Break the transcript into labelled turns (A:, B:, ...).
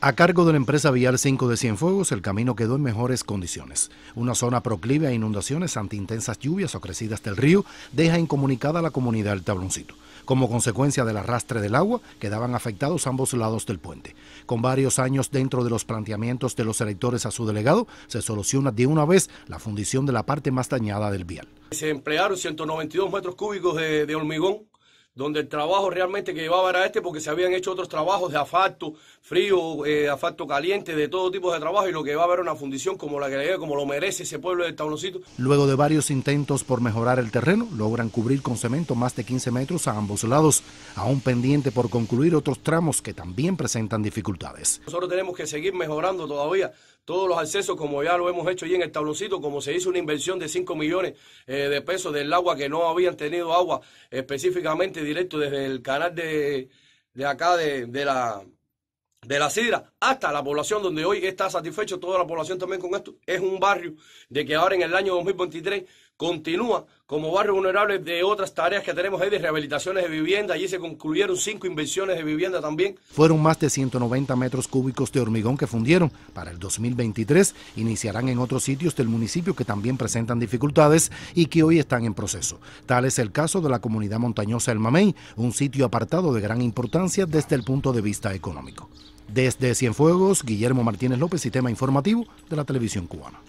A: A cargo de la empresa Vial 5 de Cienfuegos, el camino quedó en mejores condiciones. Una zona proclive a inundaciones ante intensas lluvias o crecidas del río deja incomunicada a la comunidad del tabloncito. Como consecuencia del arrastre del agua, quedaban afectados ambos lados del puente. Con varios años dentro de los planteamientos de los electores a su delegado, se soluciona de una vez la fundición de la parte más dañada del vial.
B: Se emplearon 192 metros cúbicos de, de hormigón donde el trabajo realmente que llevaba era este porque se habían hecho otros trabajos de asfalto frío, eh, asfalto caliente, de todo tipo de trabajo y lo que va a haber una fundición como la que como lo merece ese pueblo del tabloncito.
A: Luego de varios intentos por mejorar el terreno, logran cubrir con cemento más de 15 metros a ambos lados, aún pendiente por concluir otros tramos que también presentan dificultades.
B: Nosotros tenemos que seguir mejorando todavía todos los accesos como ya lo hemos hecho allí en el tabloncito, como se hizo una inversión de 5 millones eh, de pesos del agua que no habían tenido agua específicamente directo desde el canal de, de acá de, de la de la sidra hasta la población donde hoy está satisfecho toda la población también con esto. Es un barrio de que ahora en el año 2023 continúa como barrio vulnerable de otras tareas que tenemos ahí de rehabilitaciones de vivienda. Allí se concluyeron cinco inversiones de vivienda también.
A: Fueron más de 190 metros cúbicos de hormigón que fundieron. Para el 2023 iniciarán en otros sitios del municipio que también presentan dificultades y que hoy están en proceso. Tal es el caso de la comunidad montañosa El Mamey, un sitio apartado de gran importancia desde el punto de vista económico. Desde Cienfuegos, Guillermo Martínez López, Sistema Informativo de la Televisión Cubana.